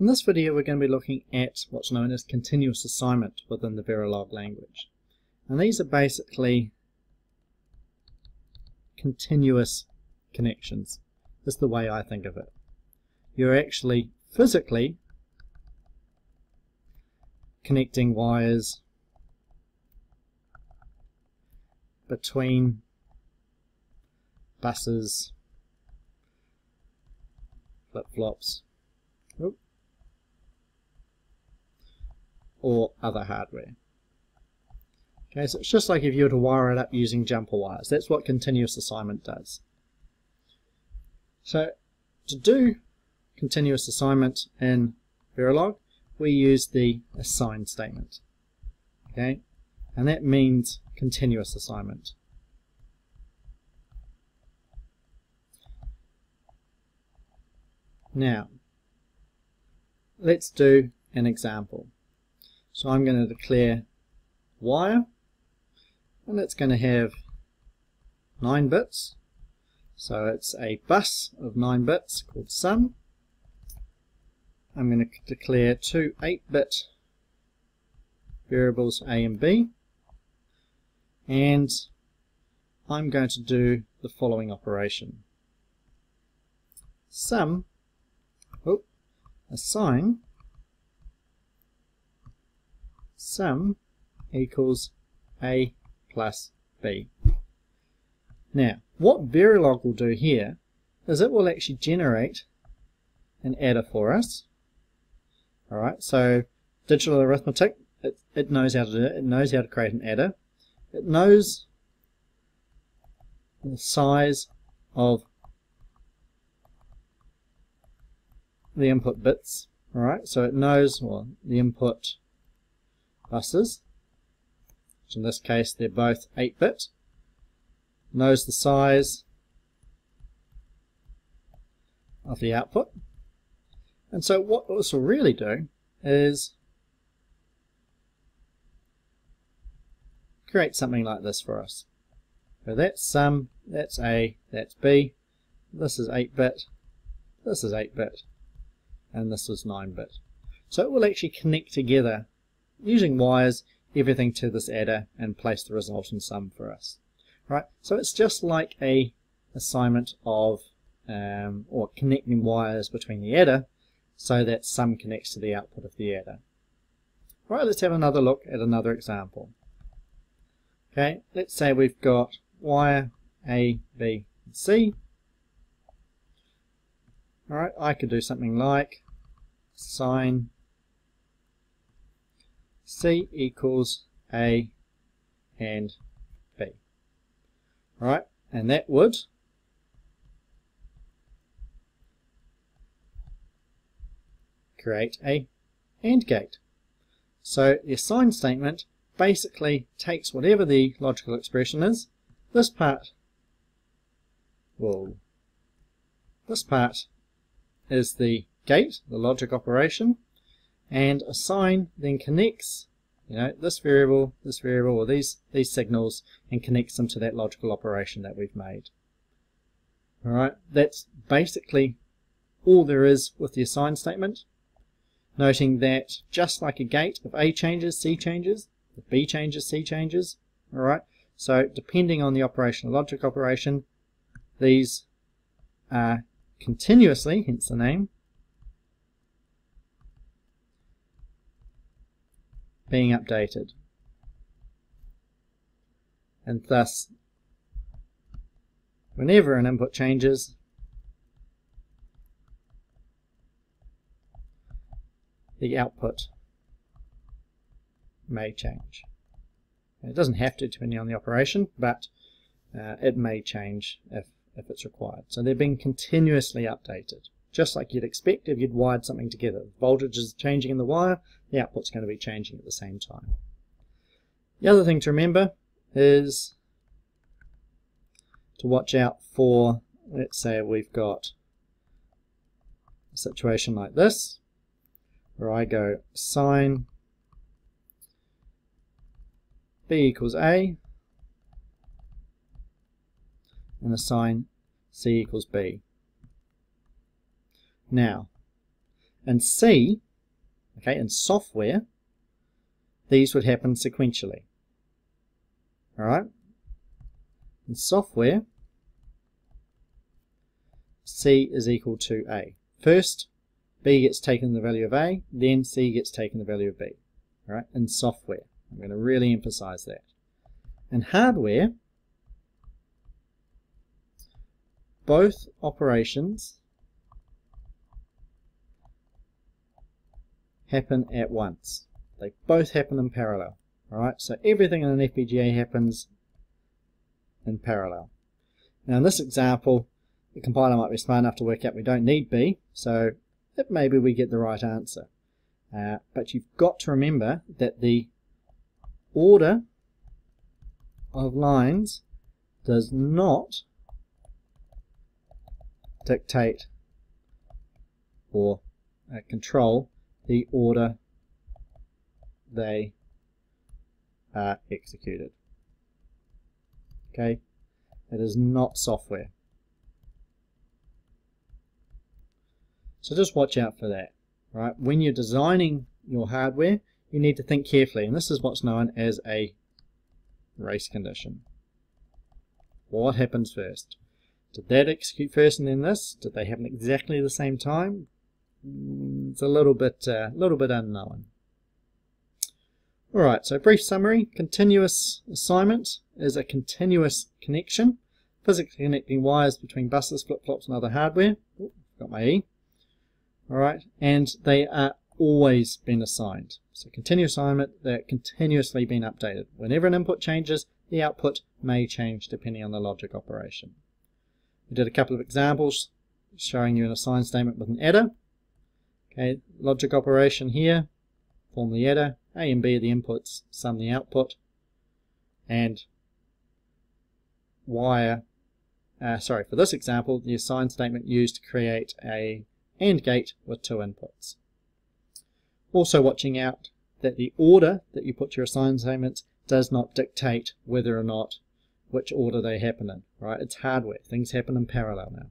In this video we're going to be looking at what's known as continuous assignment within the Verilog language. And these are basically continuous connections. That's the way I think of it. You're actually physically connecting wires between buses, flip-flops, or other hardware. Okay, so it's just like if you were to wire it up using jumper wires. That's what continuous assignment does. So to do continuous assignment in Verilog, we use the assign statement. Okay, and that means continuous assignment. Now, let's do an example. So I'm going to declare wire and it's going to have 9 bits. So it's a bus of 9 bits called sum. I'm going to declare two 8-bit variables a and b and I'm going to do the following operation. Sum, oh, assign sum equals a plus b. Now, what Verilog will do here is it will actually generate an adder for us. Alright, so digital arithmetic, it, it knows how to do it. It knows how to create an adder. It knows the size of the input bits. Alright, so it knows well, the input buses, which in this case they're both 8-bit, knows the size of the output. And so what this will really do is create something like this for us. So that's sum, that's A, that's B, this is 8-bit, this is 8-bit, and this is 9-bit. So it will actually connect together using wires everything to this adder and place the resultant sum for us. Right, so it's just like a assignment of um, or connecting wires between the adder so that sum connects to the output of the adder. Right, let's have another look at another example. Okay, let's say we've got wire A, B, and C. Alright, I could do something like assign C equals A and B. Right, and that would create a AND gate. So the assign statement basically takes whatever the logical expression is, this part will this part is the gate, the logic operation, and assign then connects you know this variable this variable or these these signals and connects them to that logical operation that we've made. Alright that's basically all there is with the assign statement. Noting that just like a gate if A changes C changes if B changes C changes alright so depending on the operation logic operation these are continuously hence the name being updated. And thus, whenever an input changes, the output may change. It doesn't have to depending on the operation, but uh, it may change if, if it's required. So they're being continuously updated just like you'd expect if you'd wired something together. The voltage is changing in the wire, the output's going to be changing at the same time. The other thing to remember is to watch out for, let's say we've got a situation like this, where I go assign b equals a, and assign c equals b. Now, And C, okay, in software, these would happen sequentially. Alright? In software, C is equal to A. First, B gets taken the value of A, then C gets taken the value of B. Alright, in software. I'm going to really emphasize that. In hardware, both operations happen at once. They both happen in parallel. Alright, so everything in an FPGA happens in parallel. Now in this example, the compiler might be smart enough to work out we don't need B, so that maybe we get the right answer. Uh, but you've got to remember that the order of lines does not dictate or uh, control the order they are executed. Okay, it is not software. So just watch out for that. Right, when you're designing your hardware, you need to think carefully, and this is what's known as a race condition. What happens first? Did that execute first and then this? Did they happen exactly the same time? Mm, it's a little bit, uh, little bit unknown. Alright, so brief summary. Continuous assignment is a continuous connection, physically connecting wires between buses, flip-flops and other hardware. Ooh, got my E. Alright, and they are always been assigned. So continuous assignment, they're continuously being updated. Whenever an input changes, the output may change depending on the logic operation. We did a couple of examples showing you an assign statement with an adder. Okay, logic operation here, form the adder, A and B are the inputs, sum the output, and wire, uh, sorry, for this example, the assign statement used to create a AND gate with two inputs. Also watching out that the order that you put your assign statements does not dictate whether or not which order they happen in, right? It's hardware. Things happen in parallel now.